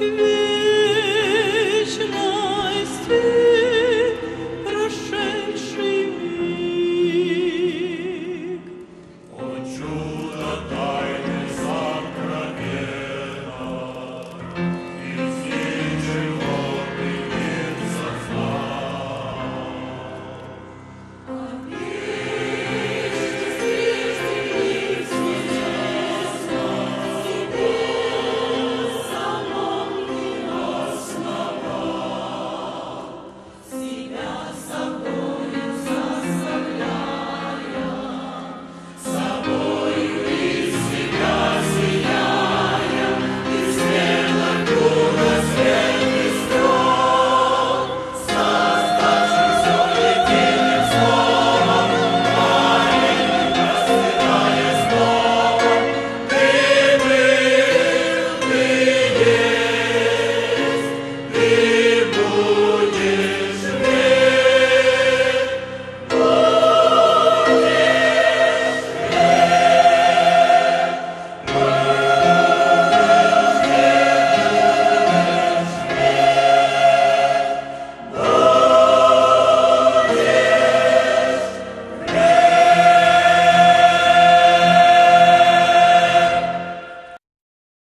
You.